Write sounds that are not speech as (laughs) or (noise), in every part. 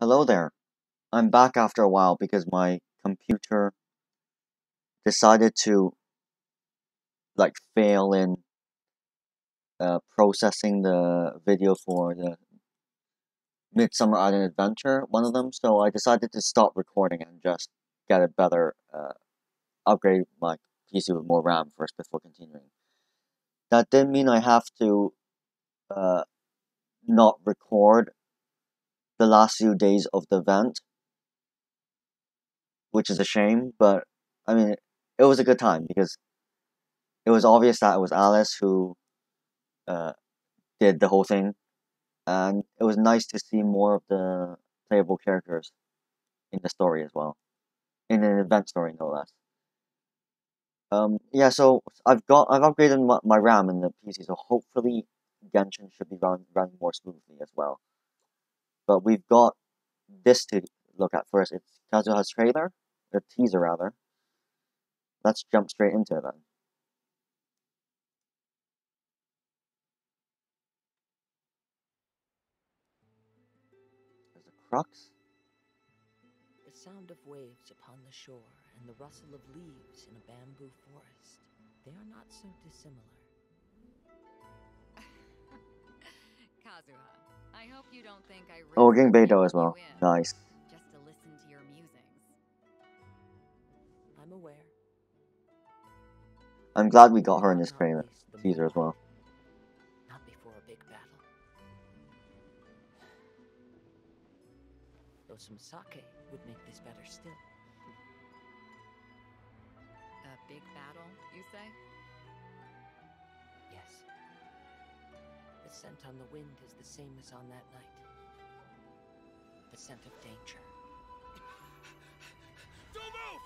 Hello there. I'm back after a while because my computer decided to like fail in uh, processing the video for the Midsummer Island Adventure, one of them. So I decided to stop recording and just get a better uh, upgrade my PC with more RAM first before continuing. That didn't mean I have to uh, not record the last few days of the event, which is a shame. But I mean, it was a good time because it was obvious that it was Alice who uh, did the whole thing, and it was nice to see more of the playable characters in the story as well, in an event story no less. Um, yeah, so I've got I've upgraded my, my RAM in the PC, so hopefully Genshin should be run run more smoothly as well. But we've got this to look at first. It's Kazuha's trailer, or teaser rather. Let's jump straight into it then. There's a crux. The sound of waves upon the shore and the rustle of leaves in a bamboo forest. They are not so dissimilar. (laughs) Kazuha, I hope you don't think I Oh, we're getting Beidou bringing as well. Nice. Just to listen to your musings. I'm aware. I'm glad we got her in this Not trailer waste the teaser as well. Not before a big battle. Though some sake would make this better still. A big battle, you say? Scent on the wind is the same as on that night. The scent of danger. (laughs) Don't move!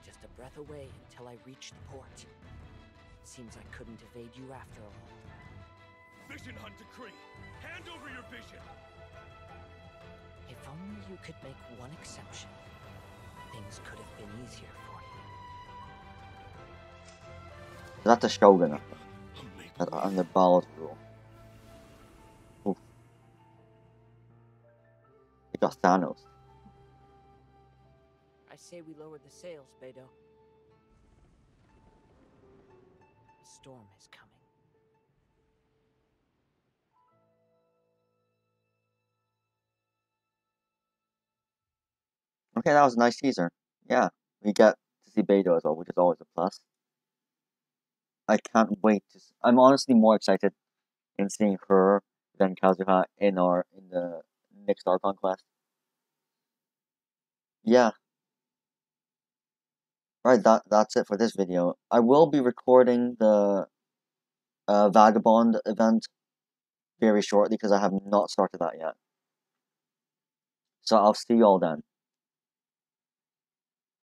Just a breath away until I reach the port. Seems I couldn't evade you after all. Vision Hunt decree! Hand over your vision! If only you could make one exception, things could have been easier for you. Is that the Shogun? I think? I'll make That- a And the ballad rule. Oof. They got Thanos. I say we lower the sails, Beidou. A storm is coming. Okay, that was a nice teaser. Yeah, we get to see Beidou as well, which is always a plus. I can't wait to. I'm honestly more excited in seeing her than Kazuha in our in the next Archon quest. Yeah. Right, that that's it for this video. I will be recording the uh, Vagabond event very shortly because I have not started that yet. So I'll see you all then.